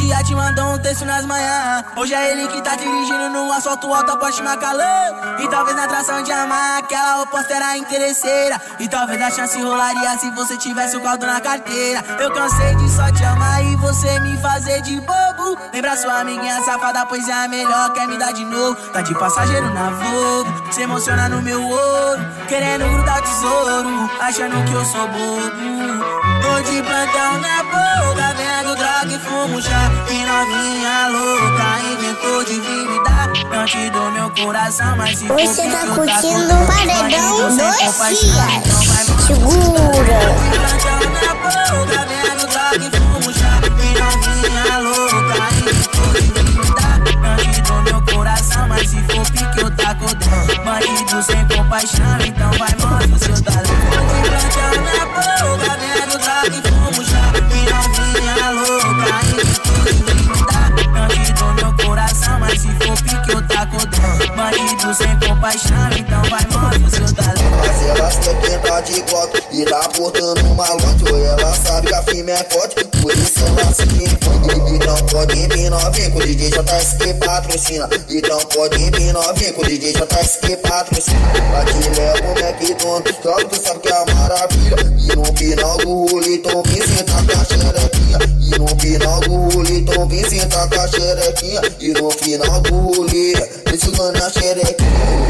dia te mandou um texto nas manhãs. Hoje é ele que tá dirigindo no asfalto alto, Porsche Macalã. E talvez na atração de amar, aquela oposta era interesseira. E talvez a chance rolaria se você tivesse o caldo na carteira. Eu cansei de só te amar e você me fazer de bobo. Lembra sua amiguinha safada, pois é a melhor, quer me dar de novo. Tá de passageiro na Volvo, se emociona no meu ouro. Querendo grudar tesouro, achando que eu sou bobo. Tô de plantão na boca, vendo droga e fumo chá. Que novinha louca, inventou de vir me dar. Não te dou meu coração, mas se Hoje você tá curtindo o paredão dois dias. Segura. Bandido sem compaixão, então vai mostra o seu talento. Tô de plantão na boca, vendo droga e fumo. Que novinha louca, dar. Não te dou meu coração, mas se for pique eu taco dentro. Bandido sem compaixão, então vai mostra o seu talento. Mas ela setenta de glock e tá portando uma ela sabe que a firma é forte, por isso ela se E Então pode vir novinho com o DJ JSQ patrocina. Então pode vir novinho com o DJ JSQ patrocina. Pra te levo o McDonald's, que tu sabe que é a maravilha. E no final do rolê, então vem sentar com a xerequinha. E no final do rolê, então vem sentar com a xerequinha. E no final do rolê, vem chegando a xerequinha